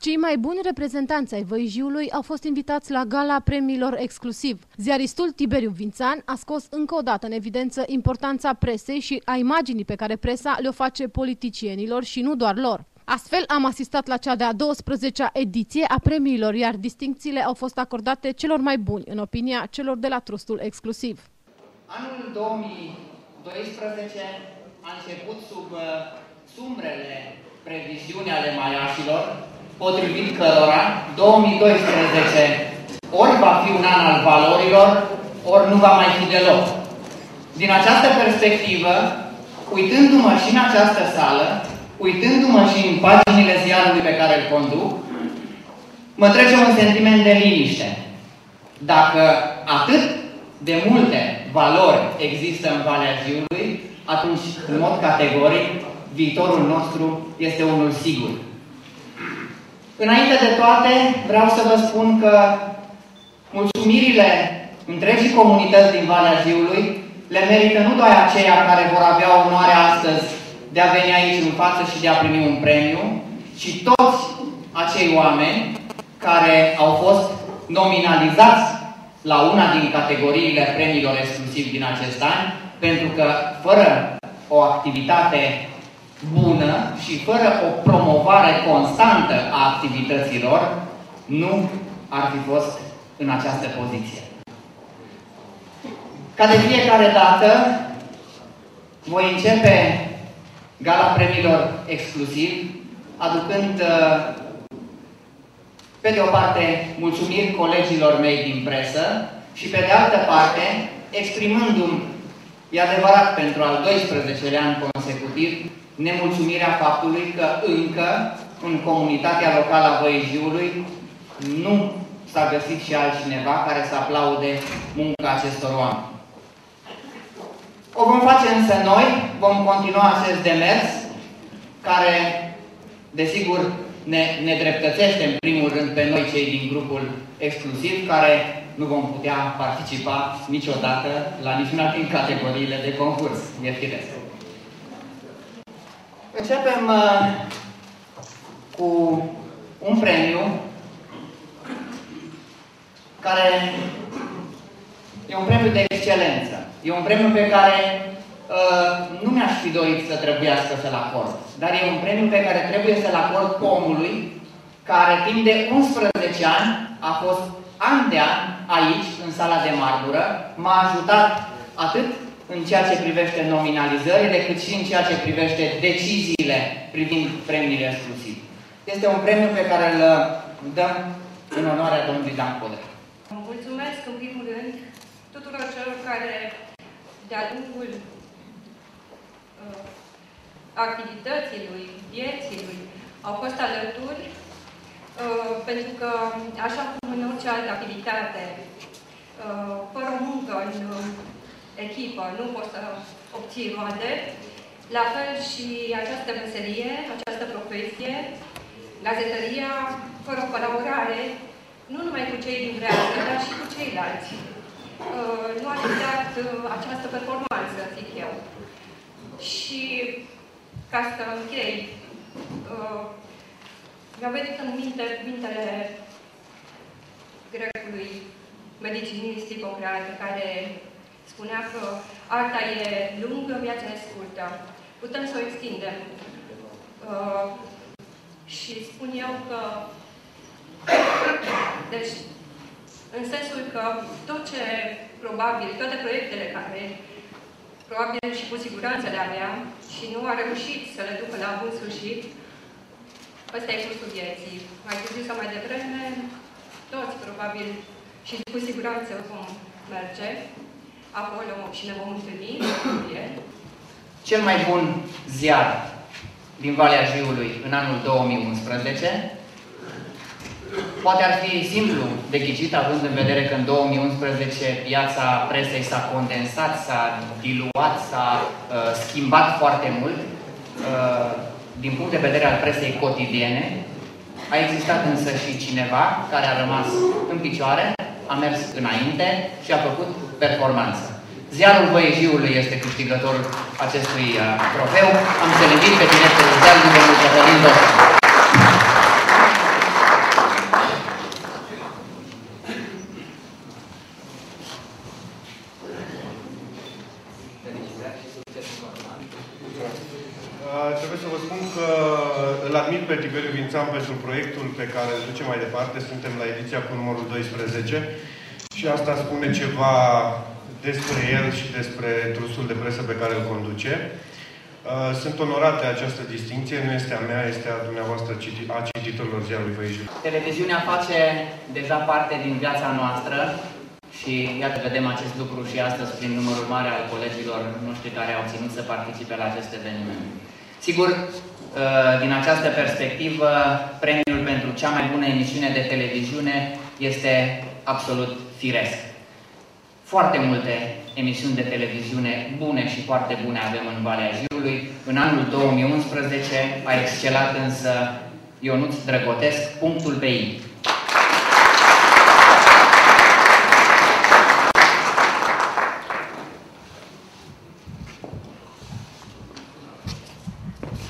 Cei mai buni reprezentanți ai Văijiului au fost invitați la gala premiilor exclusiv. Ziaristul Tiberiu Vințan a scos încă o dată în evidență importanța presei și a imaginii pe care presa le-o face politicienilor și nu doar lor. Astfel, am asistat la cea de-a 12-a ediție a premiilor, iar distincțiile au fost acordate celor mai buni, în opinia celor de la trustul exclusiv. Anul 2012 a început sub uh, sumbrele previziuni ale maiașilor, potrivit cărora 2012 ori va fi un an al valorilor, ori nu va mai fi deloc. Din această perspectivă, uitându-mă și în această sală, uitându-mă și în paginile ziarului pe care îl conduc, mă trece un sentiment de liniște. Dacă atât de multe valori există în Valea Jiului, atunci, în mod categoric, viitorul nostru este unul sigur. Înainte de toate, vreau să vă spun că mulțumirile întregii comunități din Valea Ziului le merită nu doar aceia care vor avea onoarea astăzi de a veni aici în față și de a primi un premiu, ci toți acei oameni care au fost nominalizați la una din categoriile premiilor exclusiv din acest an, pentru că fără o activitate bună și fără o promovare constantă a activităților, nu ar fi fost în această poziție. Ca de fiecare dată, voi începe gala premiilor exclusiv, aducând uh, pe de o parte mulțumiri colegilor mei din presă și pe de altă parte exprimându-mi, e adevărat, pentru al 12-lea an consecutiv, nemulțumirea faptului că încă în comunitatea locală a Băiejiului nu s-a găsit și altcineva care să aplaude munca acestor oameni. O vom face însă noi, vom continua acest demers, care, desigur, ne, ne dreptățește în primul rând pe noi cei din grupul exclusiv, care nu vom putea participa niciodată la niciuna din categoriile de concurs, e firesc. Începem uh, cu un premiu care e un premiu de excelență. E un premiu pe care uh, nu mi-aș fi dorit să trebuiască să-l acord. Dar e un premiu pe care trebuie să-l acord omului care timp de 11 ani a fost an de an aici, în sala de marmură, m-a ajutat atât în ceea ce privește nominalizările, cât și în ceea ce privește deciziile privind premiile exclusiv. Este un premiu pe care îl dăm în onoarea domnului Dan Codre. Mulțumesc în primul rând tuturor celor care de-a lungul uh, activității lui, vieții lui, au fost alături, uh, pentru că, așa cum în orice altă activitate, uh, fără muncă în echipă nu poți să obții roade. La fel și această meserie, această profesie, gazetăria, fără colaborare, nu numai cu cei din brează, dar și cu ceilalți. Uh, nu a dat uh, această performanță, zic eu. Și ca să închei, uh, mi-a venit în minte cuvintele grecului medicinist Hipocrate, care spunea că arta e lungă, viața e scurtă. Putem să o extindem. Uh, și spun eu că deci, în sensul că tot ce probabil, toate proiectele care probabil și cu siguranță le avea și nu a reușit să le ducă la bun sfârșit, ăsta e cursul vieții. Mai târziu sau mai devreme, toți probabil și cu siguranță vom merge acolo și ne vom întâlni Cel mai bun ziar din Valea Jiului în anul 2011 poate ar fi simplu de ghicit, având în vedere că în 2011 piața presei s-a condensat, s-a diluat, s-a uh, schimbat foarte mult. Uh, din punct de vedere al presei cotidiene, a existat însă și cineva care a rămas în picioare, a mers înainte și a făcut performanță. Ziarul Voiejiului este câștigător acestui uh, trofeu. Am să pe tine directorul ziarului, domnul Cătălin Dosta. Uh, pe Tiberiu Vințan pentru proiectul pe care îl ducem mai departe. Suntem la ediția cu numărul 12 și asta spune ceva despre el și despre trusul de presă pe care îl conduce. Uh, sunt onorat de această distinție, nu este a mea, este a dumneavoastră a cititorilor ziarului Văijiu. Televiziunea face deja parte din viața noastră și iată, vedem acest lucru și astăzi prin numărul mare al colegilor noștri care au ținut să participe la acest eveniment. Sigur, uh, din această perspectivă, premiul pentru cea mai bună emisiune de televiziune este absolut firesc. Foarte multe emisiuni de televiziune bune și foarte bune avem în Valea Jiului. În anul 2011 a excelat însă Ionuț Drăgotesc, punctul pe ei.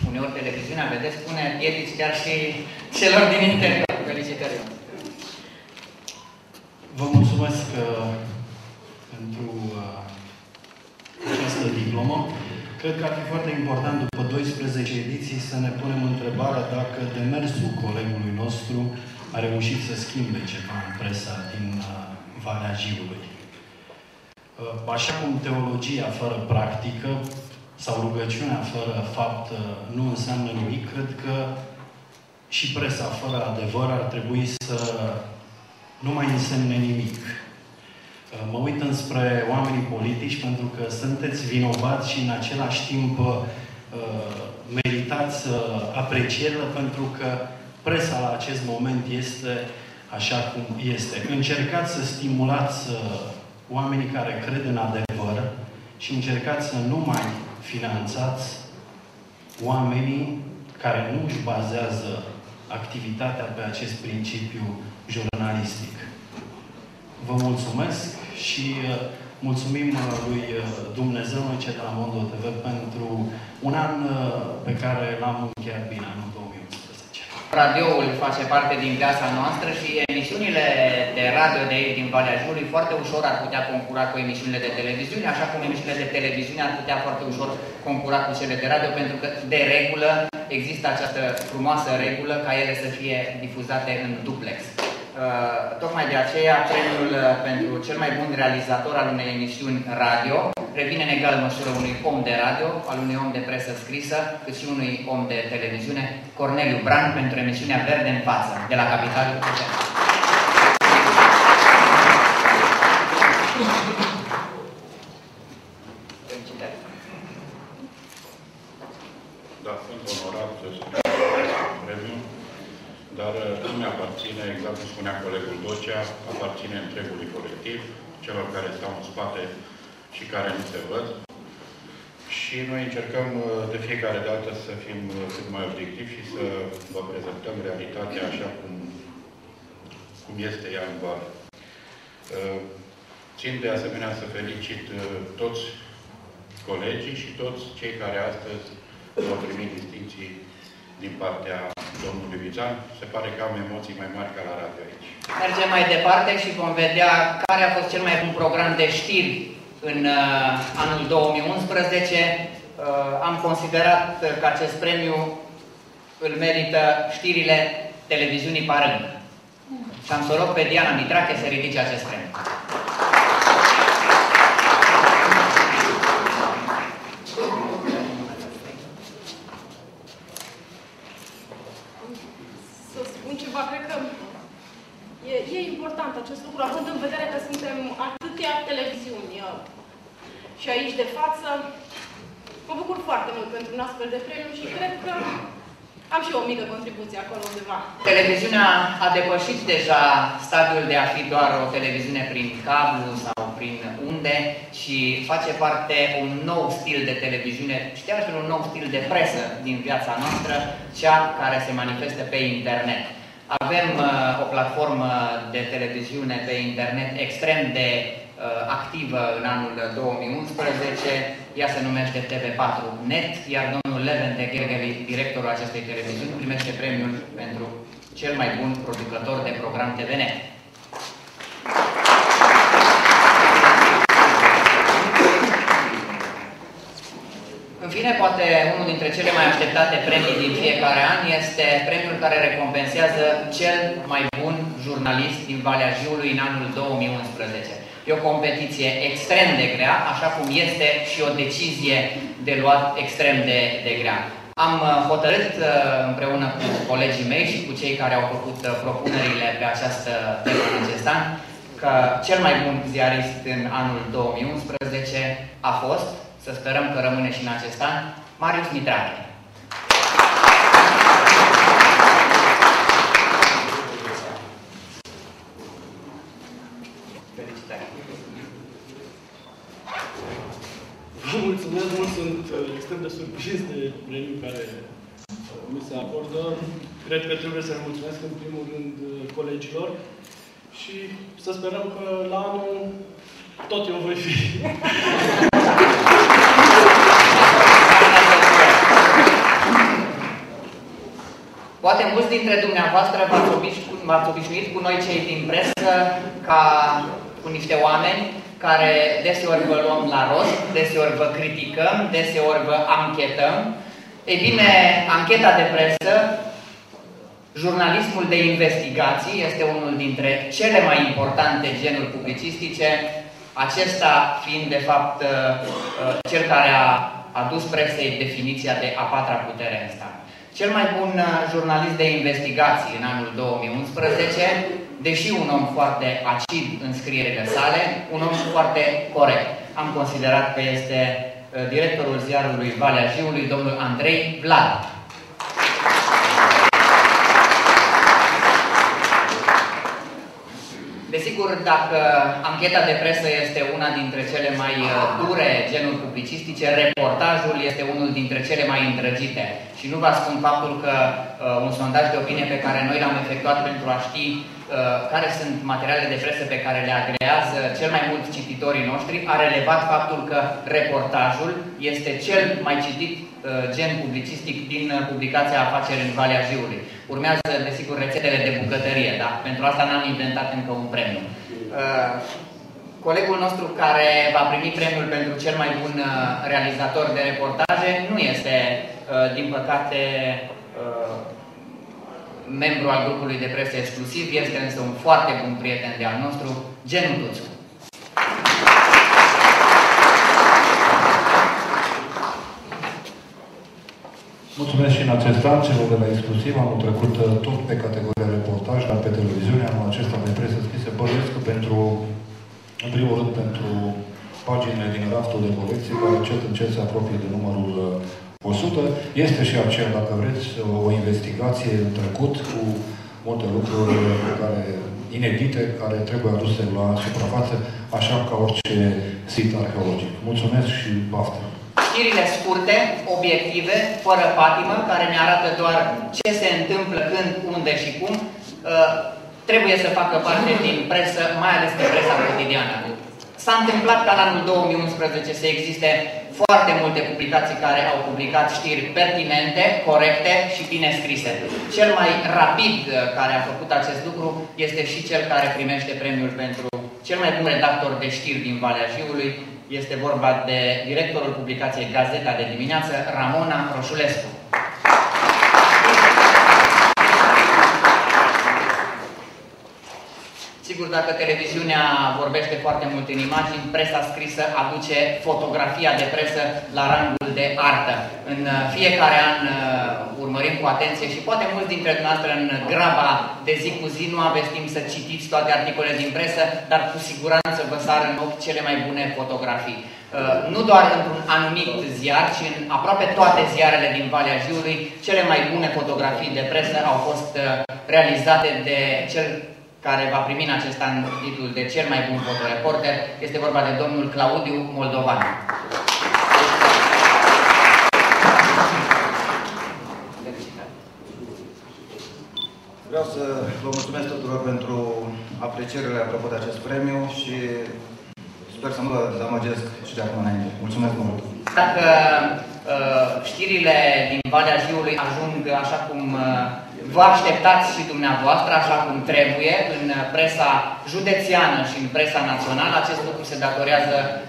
Uneori televiziunea, vedeți, spune piedici chiar și celor din interior. Demersul colegului nostru a reușit să schimbe ceva în presa din uh, Valea Jiului. Uh, așa cum teologia fără practică sau rugăciunea fără fapt uh, nu înseamnă nimic, cred că și presa fără adevăr ar trebui să nu mai însemne nimic. Uh, mă uit înspre oamenii politici pentru că sunteți vinovați și în același timp uh, meritați uh, aprecierile pentru că presa la acest moment este așa cum este. Încercați să stimulați oamenii care cred în adevăr și încercați să nu mai finanțați oamenii care nu își bazează activitatea pe acest principiu jurnalistic. Vă mulțumesc și uh, mulțumim uh, lui uh, Dumnezeu, noi cei de la Mondo TV, pentru un an pe care l-am încheiat bine, anul 2011. Radioul face parte din viața noastră și emisiunile de radio de aici, din Valea Jurului, foarte ușor ar putea concura cu emisiunile de televiziune, așa cum emisiunile de televiziune ar putea foarte ușor concura cu cele de radio, pentru că, de regulă, există această frumoasă regulă ca ele să fie difuzate în duplex. Uh, tocmai de aceea, premiul uh, pentru cel mai bun realizator al unei emisiuni radio revine în egală măsură unui om de radio, al unui om de presă scrisă, cât și unui om de televiziune, Corneliu Bran, pentru emisiunea Verde în față, de la Capitalul Putere. Da, sunt onorat să premiul dar uh, nu mi-aparține, exact cum spunea colegul Docea, aparține întregului colectiv, celor care stau în spate și care nu se văd. Și noi încercăm uh, de fiecare dată să fim uh, cât mai obiectivi și să vă prezentăm realitatea așa cum, cum este ea în bar. Țin de asemenea să felicit toți colegii și toți cei care astăzi au primit distinții din partea domnului Vizan. Se pare că am emoții mai mari ca la radio aici. Mergem mai departe și vom vedea care a fost cel mai bun program de știri în uh, anul 2011. Uh, am considerat că acest premiu îl merită știrile televiziunii Parâng. Și am să rog pe Diana Mitrache să ridice acest premiu. acest lucru, având în vedere că suntem atâtea televiziuni uh, și aici de față. Mă bucur foarte mult pentru un astfel de premiu și cred că am și o mică contribuție acolo undeva. Televiziunea a depășit deja stadiul de a fi doar o televiziune prin cablu sau prin unde și face parte un nou stil de televiziune și de altfel un nou stil de presă din viața noastră, cea care se manifestă pe internet. Avem uh, o platformă de televiziune pe internet extrem de uh, activă în anul 2011. Ea se numește TV4 Net, iar domnul Leven de Gergely, directorul acestei televiziuni, primește premiul pentru cel mai bun producător de program TVNet. bine, poate unul dintre cele mai așteptate premii din fiecare an este premiul care recompensează cel mai bun jurnalist din Valea Jiului în anul 2011. E o competiție extrem de grea, așa cum este și o decizie de luat extrem de, de grea. Am uh, hotărât uh, împreună cu colegii mei și cu cei care au făcut uh, propunerile pe această temă în acest an că cel mai bun ziarist în anul 2011 a fost, să sperăm că rămâne și în acest an, Marius Mitrache. Vă mulțumesc mult, sunt uh, extrem de surprins de premiul care uh, mi se acordă. Cred că trebuie să le mulțumesc în primul rând uh, colegilor și să sperăm că la anul tot eu voi fi. Poate mulți dintre dumneavoastră v-ați obișnuit, obișnuit cu noi cei din presă ca cu niște oameni care deseori vă luăm la rost, deseori vă criticăm, deseori vă anchetăm. Ei bine, ancheta de presă, jurnalismul de investigații este unul dintre cele mai importante genuri publicistice, acesta fiind de fapt uh, uh, cel care a adus presei definiția de a patra putere în stat. Cel mai bun uh, jurnalist de investigații în anul 2011 deși un om foarte acid în scrierile sale, un om foarte corect. Am considerat că este uh, directorul ziarului Valea Jiului, domnul Andrei Vlad. Desigur, dacă ancheta de presă este una dintre cele mai uh, dure genuri publicistice, reportajul este unul dintre cele mai îndrăgite. Și nu vă spun faptul că uh, un sondaj de opinie pe care noi l-am efectuat pentru a ști uh, care sunt materialele de presă pe care le agrează cel mai mult cititorii noștri, a relevat faptul că reportajul este cel mai citit uh, gen publicistic din uh, publicația Afaceri în Valea Jiului. Urmează, desigur, rețetele de bucătărie, dar pentru asta n-am inventat încă un premiu. Uh, colegul nostru care va primi premiul pentru cel mai bun uh, realizator de reportaje nu este, uh, din păcate, membru al grupului de presă exclusiv, este însă un foarte bun prieten de al nostru, Genu Tuțu. Mulțumesc și în acest an celor de la exclusiv. Anul trecut uh, tot pe categoria reportaj, dar pe televiziune, anul acesta de presă scrisă. Bănuiesc că pentru, în primul rând, pentru paginile din raftul de colecție, care încet încet se apropie de numărul 100. Uh, este și aceea, dacă vreți, o investigație în trecut cu multe lucruri care, inedite care trebuie aduse la suprafață, așa ca orice sit arheologic. Mulțumesc și baftă! știrile scurte, obiective, fără patimă, care ne arată doar ce se întâmplă, când, unde și cum, uh, trebuie să facă parte din presă, mai ales din presa cotidiană. S-a întâmplat ca în anul 2011 să existe foarte multe publicații care au publicat știri pertinente, corecte și bine scrise. Cel mai rapid uh, care a făcut acest lucru este și cel care primește premiul pentru cel mai bun redactor de știri din Valea Jiului, este vorba de directorul publicației Gazeta de dimineață, Ramona Roșulescu. Sigur, dacă televiziunea vorbește foarte mult în imagini, presa scrisă aduce fotografia de presă la rangul de artă. În fiecare an uh, urmărim cu atenție și poate mulți dintre dumneavoastră în graba de zi cu zi nu aveți timp să citiți toate articolele din presă, dar cu siguranță vă sar în ochi cele mai bune fotografii. Uh, nu doar într-un anumit ziar, ci în aproape toate ziarele din Valea Jiului, cele mai bune fotografii de presă au fost uh, realizate de cel care va primi în acest an titlul de cel mai bun fotoreporter. Este vorba de domnul Claudiu Moldovan. Vreau să vă mulțumesc tuturor pentru aprecierile apropo de acest premiu și sper să nu vă dezamăgesc și de acum înainte. Mulțumesc mult! Dacă uh, știrile din Valea Jiului ajung așa cum uh, vă așteptați și dumneavoastră, așa cum trebuie, în presa județeană și în presa națională. Acest lucru se datorează uh,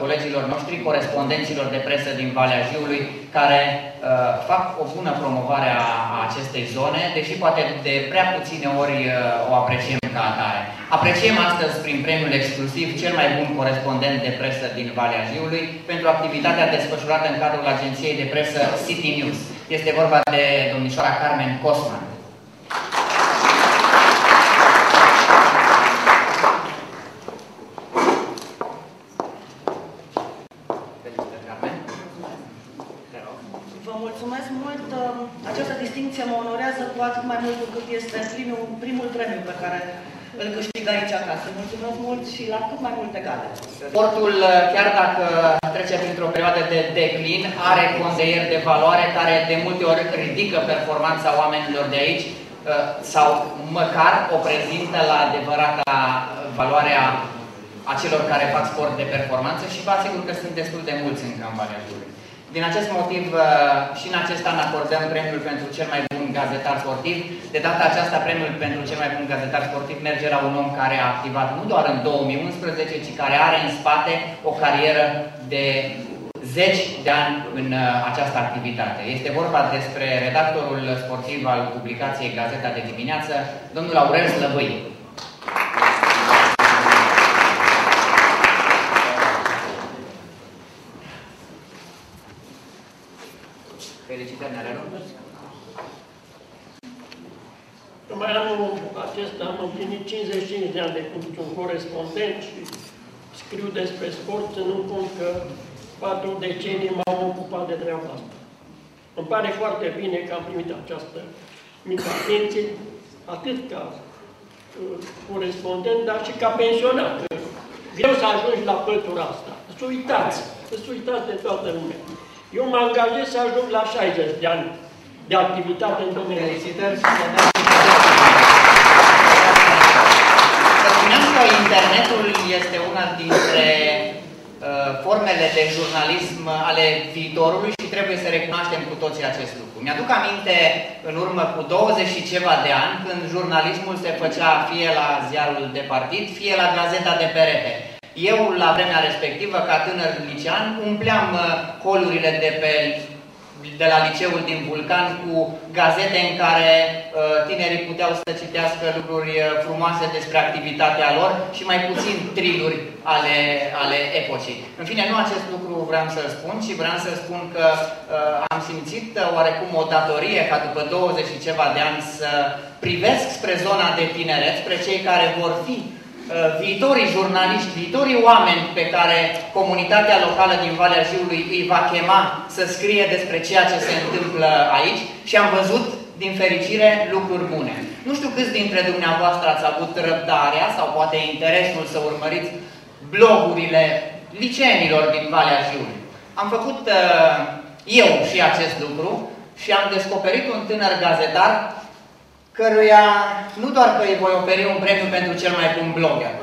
colegilor noștri, corespondenților de presă din Valea Jiului, care uh, fac o bună promovare a, a acestei zone, deși poate de prea puține ori uh, o apreciem ca atare. Apreciem astăzi, prin premiul exclusiv, cel mai bun corespondent de presă din Valea Jiului pentru activitatea desfășurată în cadrul agenției de presă City News. Este vorba de domnișoara Carmen Cosman. Vă mulțumesc mult. Această distinție mă onorează cu atât mai mult cu cât este primul, primul premiu pe care îl câștig aici acasă. Mulțumesc mult și la cât mai multe gale. Sportul, chiar dacă trece printr-o perioadă de declin, are conseieri de valoare care de multe ori ridică performanța oamenilor de aici sau măcar o prezintă la adevărata valoare a, a celor care fac sport de performanță și vă asigur că sunt destul de mulți în campania jurului. Din acest motiv, uh, și în acest an acordăm premiul pentru cel mai bun gazetar sportiv. De data aceasta, premiul pentru cel mai bun gazetar sportiv merge la un om care a activat nu doar în 2011, ci care are în spate o carieră de zeci de ani în uh, această activitate. Este vorba despre redactorul sportiv al publicației Gazeta de dimineață, domnul Aurel Slăbâi. Felicitări, Nerelu. Mai anul acesta am împlinit 55 de ani de când sunt corespondent și scriu despre sport, ținând cont că patru decenii m-am ocupat de treaba asta. Îmi pare foarte bine că am primit această mică atenție, atât ca uh, corespondent, dar și ca pensionat. Greu să ajungi la pătura asta. Să uitați, să uitați de toată lumea. Eu mă angajez să ajung la 60 de ani de activitate în domeniul. Felicitări și spuneam că internetul este una dintre uh, formele de jurnalism ale viitorului și trebuie să recunoaștem cu toții acest lucru. Mi-aduc aminte în urmă cu 20 și ceva de ani când jurnalismul se făcea fie la ziarul de partid, fie la gazeta de perete. Eu, la vremea respectivă, ca tânăr licean, umpleam colurile uh, de pe de la liceul din Vulcan cu gazete în care uh, tinerii puteau să citească lucruri uh, frumoase despre activitatea lor și mai puțin triluri ale, ale epocii. În fine, nu acest lucru vreau să spun, ci vreau să spun că uh, am simțit uh, oarecum o datorie ca după 20 și ceva de ani să privesc spre zona de tineret, spre cei care vor fi Uh, viitorii jurnaliști, viitorii oameni pe care comunitatea locală din Valea Jiului îi va chema să scrie despre ceea ce se întâmplă aici și am văzut, din fericire, lucruri bune. Nu știu câți dintre dumneavoastră ați avut răbdarea sau poate interesul să urmăriți blogurile liceenilor din Valea Jiului. Am făcut uh, eu și acest lucru și am descoperit un tânăr gazetar căruia nu doar că îi voi oferi un premiu pentru cel mai bun blogger,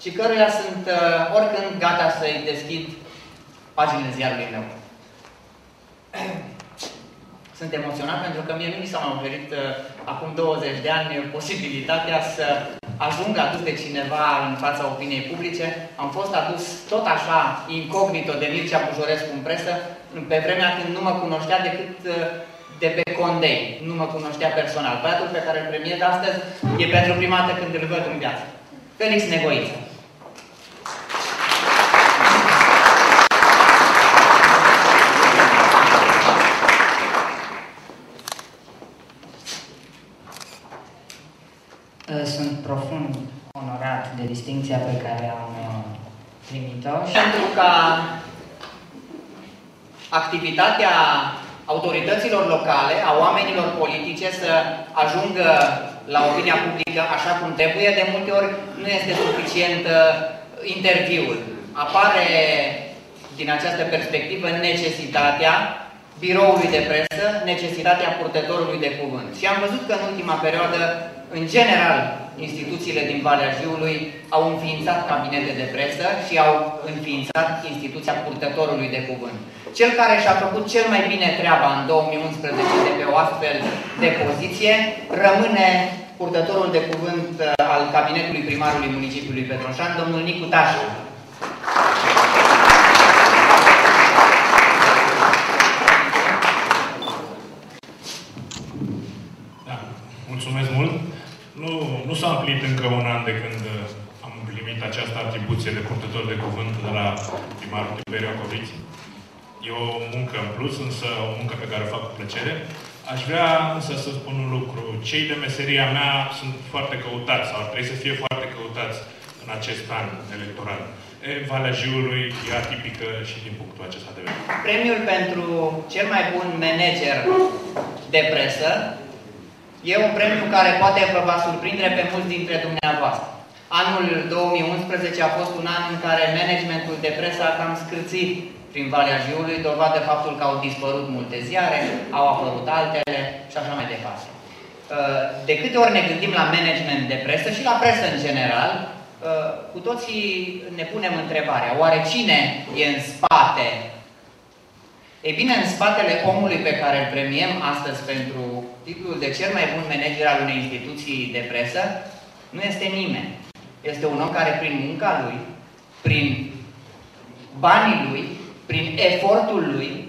ci căruia sunt uh, oricând gata să-i deschid paginile ziarului meu. Sunt emoționat pentru că mie nu mi s-a oferit uh, acum 20 de ani posibilitatea să ajung adus de cineva în fața opiniei publice. Am fost adus tot așa incognito de Mircea Bujorescu în presă, pe vremea când nu mă cunoștea decât uh, de pe Condei. Nu mă cunoștea personal. Băiatul pe care îl premiez astăzi e pentru prima dată când îl văd în viață. Felix Negoiță. Sunt profund onorat de distinția pe care am uh, primit-o. Pentru ca activitatea autorităților locale, a oamenilor politice să ajungă la opinia publică așa cum trebuie, de multe ori nu este suficient uh, interviul. Apare din această perspectivă necesitatea biroului de presă, necesitatea purtătorului de cuvânt. Și am văzut că în ultima perioadă, în general, instituțiile din Valea Jiului au înființat cabinete de presă și au înființat instituția purtătorului de cuvânt. Cel care și-a făcut cel mai bine treaba în 2011 de pe o astfel de poziție rămâne purtătorul de cuvânt uh, al cabinetului primarului municipiului Petroșan, domnul Nicu Tașu. Da, mulțumesc mult. Nu, nu s-a împlinit încă un an de când uh, am primit această atribuție de purtător de cuvânt de la primarul Tiberiu Acoviți. E o muncă în plus, însă o muncă pe care o fac cu plăcere. Aș vrea însă să spun un lucru. Cei de meseria mea sunt foarte căutați sau ar trebui să fie foarte căutați în acest an electoral. E, Valea Jiului e atipică și din punctul acesta de vedere. Premiul pentru cel mai bun manager de presă e un premiu care poate vă va surprinde pe mulți dintre dumneavoastră. Anul 2011 a fost un an în care managementul de presă a cam scârțit prin Valea Jiului, dovadă faptul că au dispărut multe ziare, au apărut altele și așa mai departe. Uh, de câte ori ne gândim la management de presă și la presă în general, uh, cu toții ne punem întrebarea, oare cine e în spate? E bine, în spatele omului pe care îl premiem astăzi pentru titlul de cel mai bun manager al unei instituții de presă, nu este nimeni. Este un om care prin munca lui, prin banii lui, prin efortul lui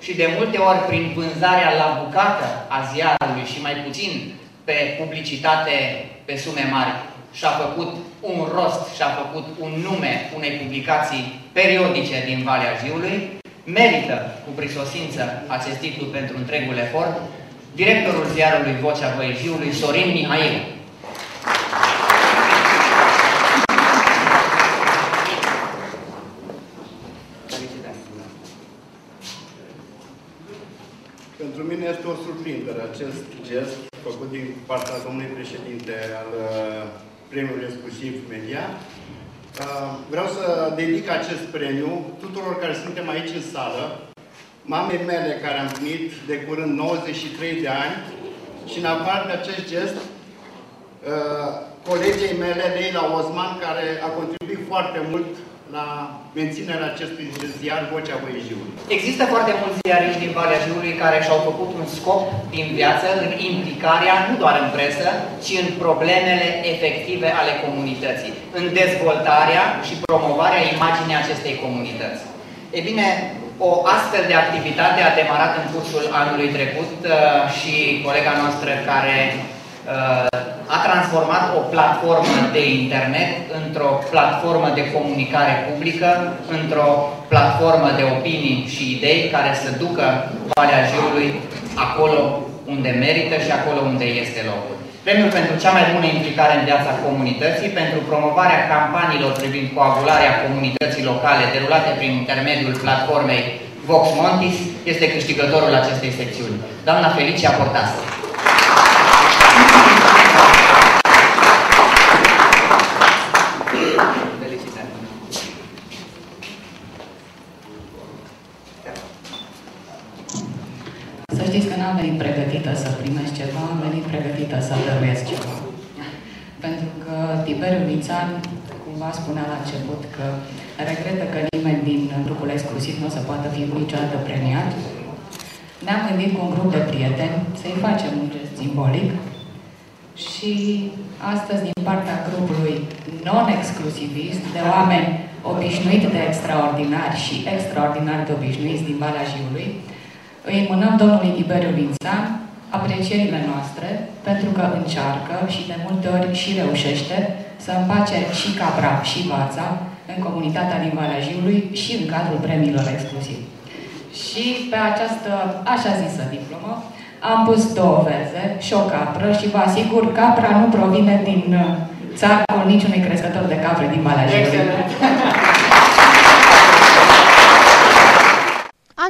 și de multe ori prin vânzarea la bucată a ziarului și mai puțin pe publicitate pe sume mari, și-a făcut un rost, și-a făcut un nume unei publicații periodice din Valea Jiului, merită cu prisosință acest titlu pentru întregul efort, directorul ziarului Vocea Jiului, Sorin Mihail. Pentru mine este o surprindere acest gest făcut din partea domnului președinte al uh, premiului exclusiv media. Uh, vreau să dedic acest premiu tuturor care suntem aici în sală, mamei mele care am primit de curând 93 de ani și în afară de acest gest, uh, colegii mele, Leila Osman, care a contribuit foarte mult la menținerea acestui ziar Vocea Băiejiului. Există foarte mulți ziariști din Valea Jiului care și-au făcut un scop din viață în implicarea, nu doar în presă, ci în problemele efective ale comunității, în dezvoltarea și promovarea imaginii acestei comunități. E bine, o astfel de activitate a demarat în cursul anului trecut uh, și colega noastră care uh, a transformat o platformă de internet într-o platformă de comunicare publică, într-o platformă de opinii și idei care să ducă Valea Jiului acolo unde merită și acolo unde este locul. Premiul pentru cea mai bună implicare în viața comunității, pentru promovarea campaniilor privind coagularea comunității locale derulate prin intermediul platformei Vox Montis, este câștigătorul acestei secțiuni. Doamna Felicia Portasă. n-am venit pregătită să primesc ceva, am venit pregătită să dăruiesc ceva. Pentru că Tiberiu Vițan cumva spunea la început că regretă că nimeni din grupul exclusiv nu o să poată fi niciodată premiat. Ne-am gândit cu un grup de prieteni să-i facem un gest simbolic și astăzi din partea grupului non-exclusivist, de oameni obișnuiți de extraordinari și extraordinar de obișnuiți din Valea Jiului, îi înmânăm domnului Tiberiu Vințan aprecierile noastre pentru că încearcă și de multe ori și reușește să împace și capra și vața în comunitatea din Valea Jiului și în cadrul premiilor exclusiv. Și pe această așa zisă diplomă am pus două verze și o capră și vă asigur, capra nu provine din uh, țarul niciunui crescător de capre din Valea Jiului.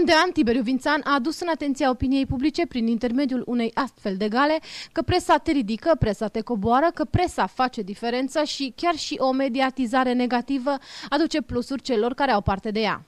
An de an, Tiberiu Vințan a adus în atenția opiniei publice prin intermediul unei astfel de gale că presa te ridică, presa te coboară, că presa face diferența și chiar și o mediatizare negativă aduce plusuri celor care au parte de ea.